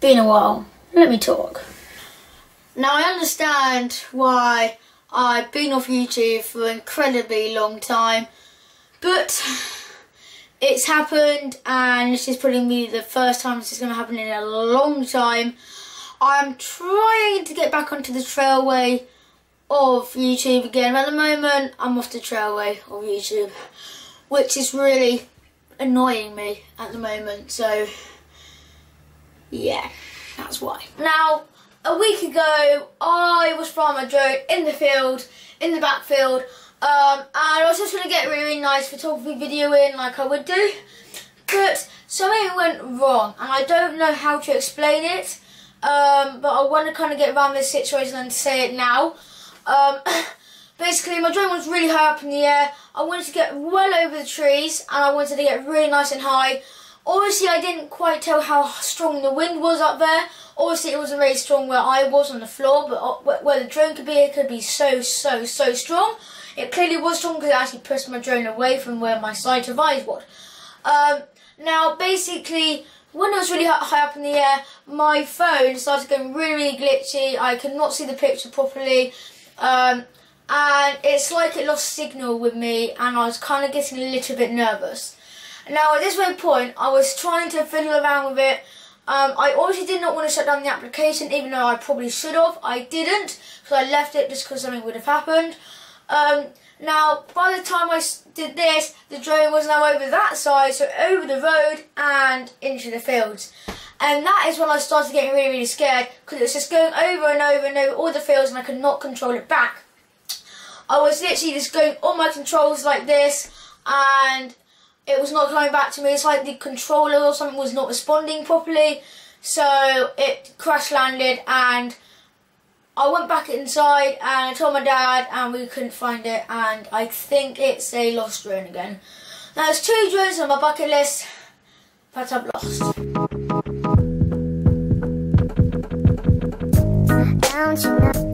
been a while. Let me talk. Now I understand why I've been off YouTube for an incredibly long time, but it's happened and this is probably me the first time this is going to happen in a long time. I'm trying to get back onto the trailway of YouTube again. At the moment, I'm off the trailway of YouTube, which is really annoying me at the moment. So, yeah, that's why. Now, a week ago, I was flying my drone in the field, in the backfield, um, and I was just going to get a really nice photography video in like I would do. But something went wrong, and I don't know how to explain it. Um, but I want to kind of get around this situation and say it now. Um, basically, my drone was really high up in the air. I wanted to get well over the trees and I wanted to get really nice and high. Obviously, I didn't quite tell how strong the wind was up there. Obviously, it wasn't very strong where I was on the floor, but where the drone could be, it could be so, so, so strong. It clearly was strong because it actually pushed my drone away from where my sight of eyes was. Um, now, basically, when it was really high up in the air, my phone started going really, really glitchy. I could not see the picture properly. Um, and it's like it lost signal with me and I was kind of getting a little bit nervous. Now at this point I was trying to fiddle around with it. Um, I obviously did not want to shut down the application even though I probably should have. I didn't so I left it just because something would have happened. Um, now by the time I did this the drone was now over that side so over the road and into the fields. And that is when I started getting really, really scared because it was just going over and over and over all the fields and I could not control it back. I was literally just going on my controls like this and it was not coming back to me. It's like the controller or something was not responding properly. So it crash landed and I went back inside and I told my dad and we couldn't find it and I think it's a lost drone again. Now there's two drones on my bucket list that I've lost. Don't you know